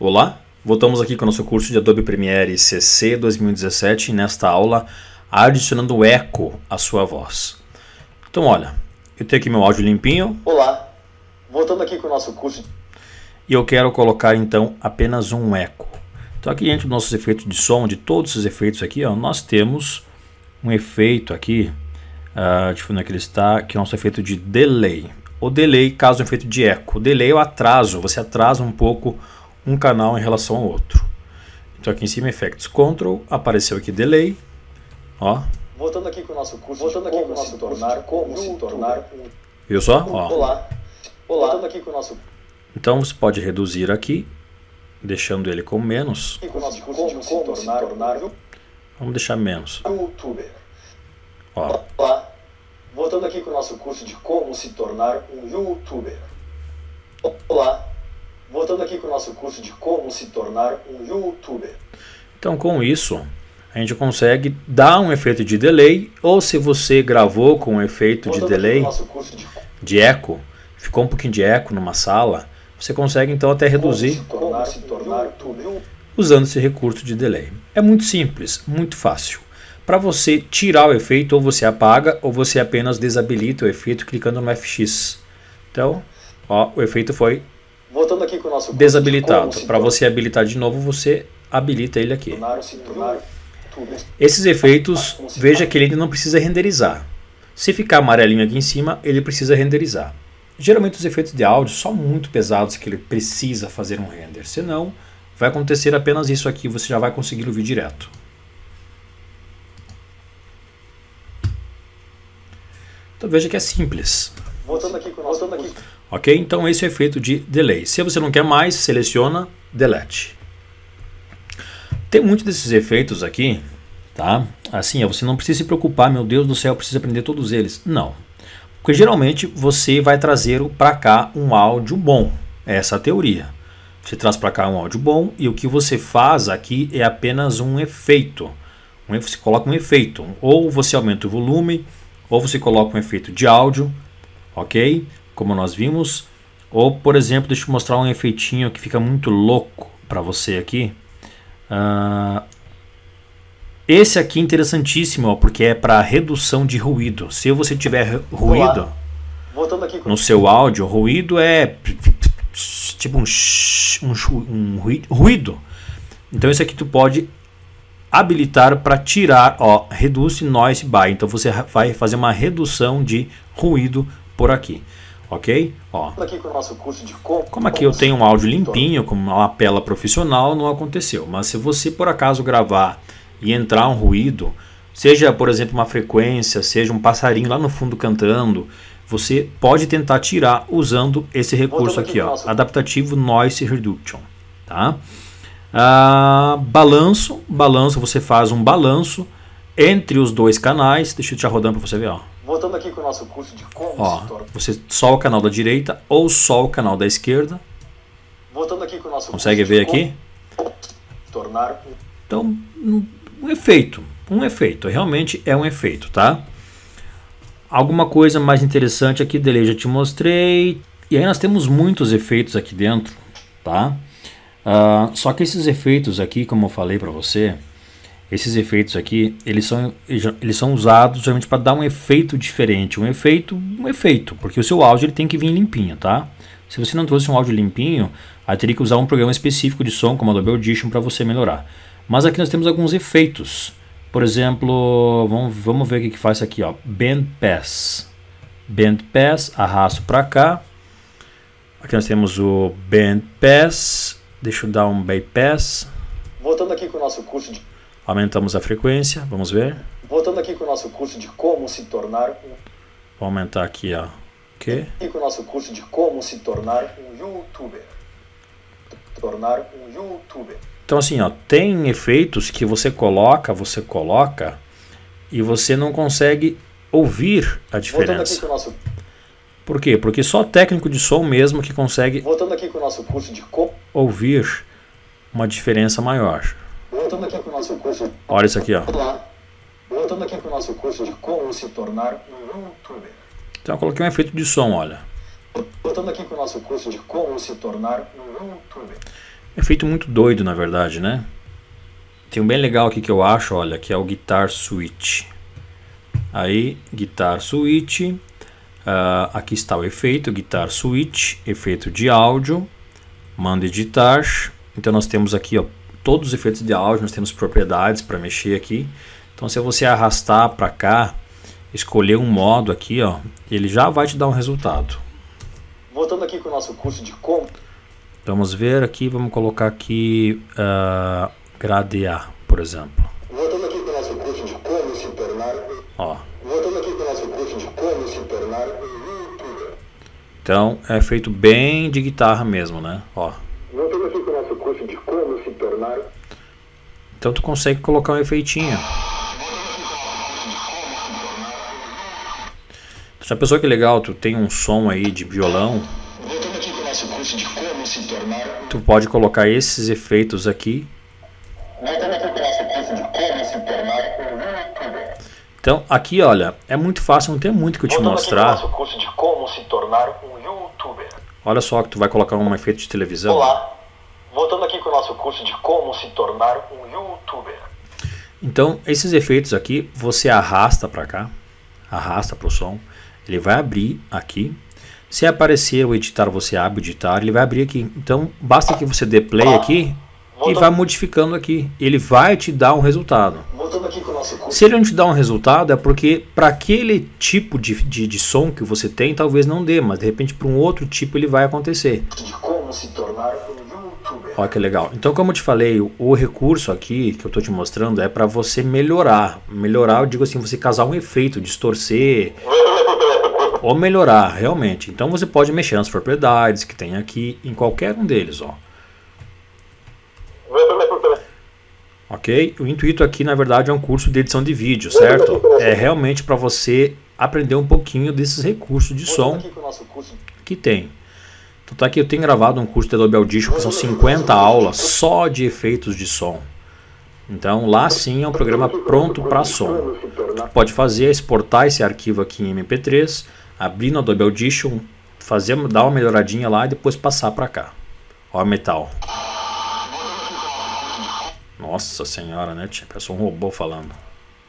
Olá, voltamos aqui com o nosso curso de Adobe Premiere CC 2017 e nesta aula adicionando eco à sua voz. Então olha, eu tenho aqui meu áudio limpinho. Olá, voltando aqui com o nosso curso. E eu quero colocar então apenas um eco. Então aqui dentro dos nossos efeitos de som, de todos esses efeitos aqui, ó, nós temos um efeito aqui, uh, deixa eu ver onde é que ele está, que é o nosso efeito de delay. O delay causa um efeito de eco. O delay é o atraso, você atrasa um pouco um canal em relação ao outro. Então aqui em cima, Effects Control, apareceu aqui Delay. Ó. Voltando aqui com o nosso curso, voltando aqui com o nosso tornar, como se tornar um... Viu só? Ó. Olá. Olá. Voltando aqui com o nosso... Então você pode reduzir aqui, deixando ele com menos. Com curso de como se tornar, tornar Vamos deixar menos. YouTuber. Ó. Olá. Voltando aqui com o nosso curso de como se tornar um YouTuber. Olá. Voltando aqui com o nosso curso de como se tornar um YouTuber. Então, com isso, a gente consegue dar um efeito de delay, ou se você gravou com um efeito Voltando de delay, de... de eco, ficou um pouquinho de eco numa sala, você consegue então até reduzir se tornar, se tornar usando esse recurso de delay. É muito simples, muito fácil. Para você tirar o efeito, ou você apaga, ou você apenas desabilita o efeito clicando no FX. Então, ó, o efeito foi Voltando aqui com o nosso desabilitado. Para você habilitar de novo, você habilita ele aqui. Esses efeitos, veja que ele ainda não precisa renderizar. Se ficar amarelinho aqui em cima, ele precisa renderizar. Geralmente os efeitos de áudio são muito pesados que ele precisa fazer um render. Senão, vai acontecer apenas isso aqui, você já vai conseguir ouvir direto. Então veja que é simples. Voltando aqui com o nosso... Ok? Então esse é o efeito de delay. Se você não quer mais, seleciona Delete. Tem muitos desses efeitos aqui, tá? Assim, você não precisa se preocupar, meu Deus do céu, precisa aprender todos eles. Não. Porque geralmente você vai trazer para cá um áudio bom. Essa é a teoria. Você traz para cá um áudio bom e o que você faz aqui é apenas um efeito. Você coloca um efeito. Ou você aumenta o volume, ou você coloca um efeito de áudio, ok? Como nós vimos. Ou, por exemplo, deixa eu mostrar um efeitinho que fica muito louco para você aqui. Uh, esse aqui é interessantíssimo, ó, porque é para redução de ruído. Se você tiver ruído no seu áudio, ruído é tipo um, um, um ruído. Então esse aqui tu pode habilitar para tirar, ó, reduce noise by. Então você vai fazer uma redução de ruído por aqui. Ok? Ó. Aqui com o nosso curso de como, como aqui eu tenho um áudio limpinho, com uma lapela profissional, não aconteceu. Mas se você por acaso gravar e entrar um ruído, seja por exemplo uma frequência, seja um passarinho lá no fundo cantando, você pode tentar tirar usando esse recurso aqui, ó, adaptativo Noise Reduction, tá? Ah, balanço, balanço, você faz um balanço entre os dois canais, deixa eu te rodando para você ver, ó. Voltando aqui com o nosso curso de como Ó, você só o canal da direita ou só o canal da esquerda. Voltando aqui com o nosso Consegue ver aqui? Tornar Então, um efeito, um efeito, realmente é um efeito, tá? Alguma coisa mais interessante aqui dele já te mostrei. E aí nós temos muitos efeitos aqui dentro, tá? Uh, só que esses efeitos aqui, como eu falei para você, esses efeitos aqui, eles são, eles são usados geralmente para dar um efeito diferente. Um efeito, um efeito, porque o seu áudio ele tem que vir limpinho, tá? Se você não trouxe um áudio limpinho, aí teria que usar um programa específico de som, como Adobe Audition, para você melhorar. Mas aqui nós temos alguns efeitos. Por exemplo, vamos, vamos ver o que, que faz aqui, ó. Band Pass. Band Pass, arrasto para cá. Aqui nós temos o Band Pass. Deixa eu dar um Bypass. Voltando aqui com o nosso curso de Aumentamos a frequência, vamos ver. Voltando aqui com o nosso curso de como se tornar um... Vou aumentar aqui, ó. Que? Aqui com o nosso curso de como se tornar um youtuber. Tornar um youtuber. Então assim, ó, tem efeitos que você coloca, você coloca e você não consegue ouvir a diferença. Nosso por quê? Porque só técnico de som mesmo que consegue Voltando aqui com o nosso curso de como ouvir uma diferença maior. Voltando aqui nosso curso. Olha isso aqui, ó. Voltando aqui para o nosso curso de como se tornar um youtuber. Então eu coloquei um efeito de som, olha. Voltando aqui para o nosso curso de como se tornar um youtuber. efeito muito doido, na verdade, né? Tem um bem legal aqui que eu acho, olha, que é o Guitar Switch. Aí, Guitar Switch. Uh, aqui está o efeito, Guitar Switch, efeito de áudio. Manda editar. Então nós temos aqui ó, todos os efeitos de áudio, nós temos propriedades para mexer aqui. Então se você arrastar para cá, escolher um modo aqui, ó, ele já vai te dar um resultado. Voltando aqui com o nosso curso de como. Vamos ver aqui, vamos colocar aqui uh, gradear, por exemplo. Voltando aqui com o nosso curso de como se tornar. Ó. Voltando aqui com o nosso curso de como se tornar. Então é feito bem de guitarra mesmo, né? Ó. Voltando aqui com o nosso curso de Então tu consegue colocar um efeitinho. Já pensou que legal, tu tem um som aí de violão. Tu pode colocar esses efeitos aqui. Um. Então, aqui, olha, é muito fácil, não tem muito que eu te mostrar. um. Olha só que tu vai colocar um efeito de televisão. Olá. Voltando aqui com o nosso curso de como se tornar um youtuber. Então, esses efeitos aqui, você arrasta para cá, arrasta para o som, ele vai abrir aqui. Se aparecer o editar, você abre o editar, ele vai abrir aqui. Então, basta que você dê play aqui e vá modificando aqui. Ele vai te dar um resultado. Se ele não te dá um resultado, é porque para aquele tipo de, de, de som que você tem, talvez não dê, mas de repente para um outro tipo ele vai acontecer. de como se tornar um youtuber. Olha que legal. Então, como eu te falei, o, recurso aqui que eu estou te mostrando é para você melhorar. Melhorar, eu digo assim, você casar um efeito, distorcer ou melhorar realmente. Então, você pode mexer nas propriedades que tem aqui em qualquer um deles, ó. Ok? O intuito aqui, na verdade, é um curso de edição de vídeo, certo? É realmente para você aprender um pouquinho desses recursos de som que tem. Então tá aqui, eu tenho gravado um curso de Adobe Audition que são 50 aulas só de efeitos de som. Então lá sim é um programa pronto para som. O que pode fazer é exportar esse arquivo aqui em MP3, abrir no Adobe Audition, fazer, dar uma melhoradinha lá e depois passar para cá. Ó, metal. Nossa senhora, né? Tia? Parece um robô falando.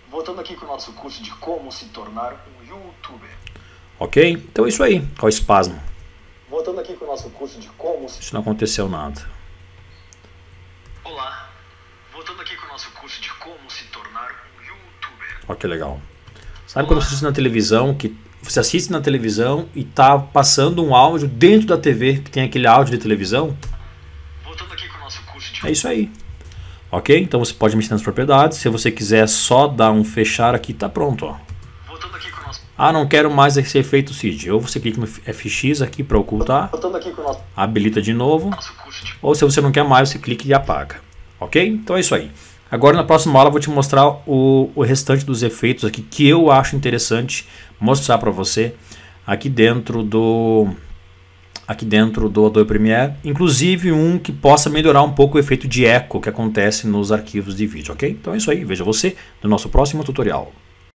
Voltando aqui com o nosso curso de como se tornar um youtuber. Ok? Então é isso aí. Ó, o espasmo. Voltando aqui com o nosso curso de como se Isso não aconteceu nada. Olá. Voltando aqui com o nosso curso de como se tornar um youtuber. Olha que legal. Sabe quando você assiste na televisão, que você assiste na televisão e tá passando um áudio dentro da TV, que tem aquele áudio de televisão? Voltando aqui com o nosso curso de É isso aí. Ok? Então você pode mexer nas propriedades. Se você quiser só dar um fechar aqui, tá pronto. Ó. Ah, não quero mais esse efeito CID. Ou você clica no FX aqui para ocultar, aqui nosso, habilita de novo. Ou se você não quer mais, você clica e apaga. Ok? Então é isso aí. Agora na próxima aula eu vou te mostrar o, o restante dos efeitos aqui que eu acho interessante mostrar para você aqui dentro do aqui dentro do Adobe Premiere, inclusive um que possa melhorar um pouco o efeito de eco que acontece nos arquivos de vídeo, ok? Então é isso aí, veja você no nosso próximo tutorial.